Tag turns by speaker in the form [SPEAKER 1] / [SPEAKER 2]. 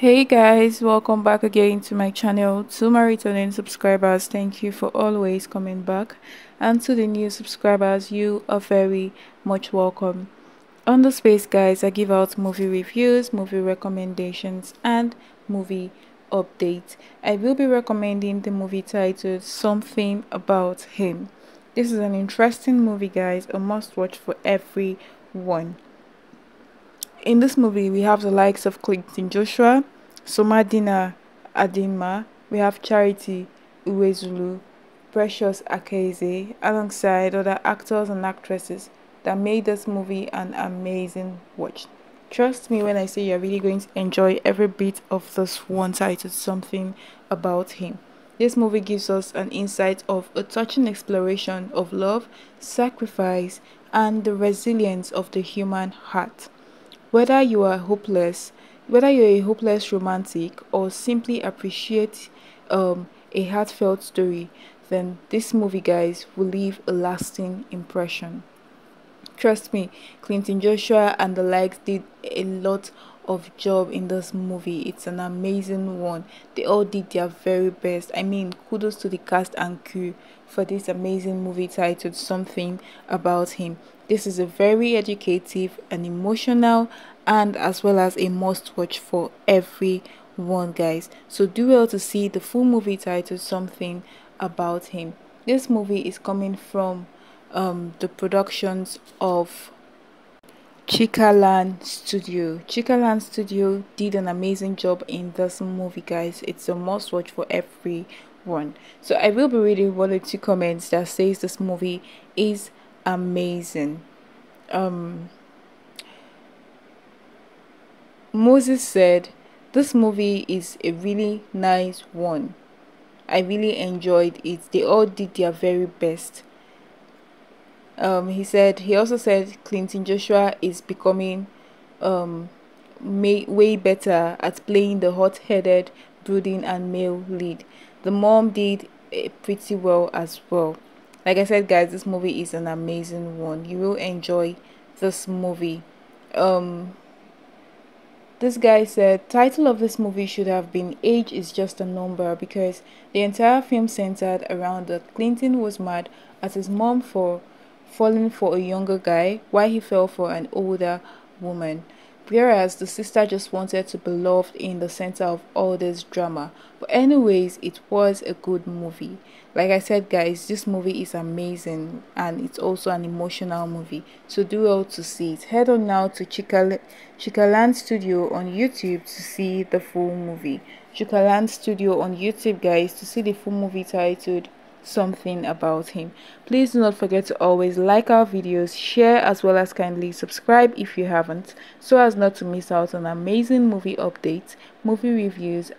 [SPEAKER 1] hey guys welcome back again to my channel. To my returning subscribers thank you for always coming back. And to the new subscribers you are very much welcome. On the space guys i give out movie reviews movie recommendations and movie updates. I will be recommending the movie titled something about him. This is an interesting movie guys a must watch for everyone in this movie, we have the likes of Clinton Joshua, Somadina Adinma, we have Charity Uwezulu, Precious Akaeze, alongside other actors and actresses that made this movie an amazing watch. Trust me when I say you're really going to enjoy every bit of this one titled Something About Him. This movie gives us an insight of a touching exploration of love, sacrifice, and the resilience of the human heart. Whether you are hopeless, whether you're a hopeless romantic or simply appreciate um, a heartfelt story, then this movie, guys, will leave a lasting impression. Trust me, Clinton Joshua and the likes did a lot of job in this movie. It's an amazing one. They all did their very best. I mean, kudos to the cast and crew for this amazing movie titled Something About Him. This is a very educative and emotional and as well as a must watch for everyone guys. So do well to see the full movie titled Something About Him. This movie is coming from um, the productions of Chikaland Studio. Chikaland Studio did an amazing job in this movie, guys. It's a must watch for everyone. So I will be reading one or two comments that says this movie is amazing. Um, Moses said, "This movie is a really nice one. I really enjoyed it. They all did their very best." Um, he said he also said Clinton Joshua is becoming um, may, way better at playing the hot-headed, brooding, and male lead. The mom did uh, pretty well as well. Like I said, guys, this movie is an amazing one. You will enjoy this movie. Um, this guy said title of this movie should have been age is just a number because the entire film centered around that clinton was mad at his mom for falling for a younger guy while he fell for an older woman. Whereas the sister just wanted to be loved in the center of all this drama. But, anyways, it was a good movie. Like I said, guys, this movie is amazing and it's also an emotional movie. So, do well to see it. Head on now to Chika, Chikaland Studio on YouTube to see the full movie. Chikaland Studio on YouTube, guys, to see the full movie titled something about him. Please do not forget to always like our videos, share as well as kindly subscribe if you haven't so as not to miss out on amazing movie updates, movie reviews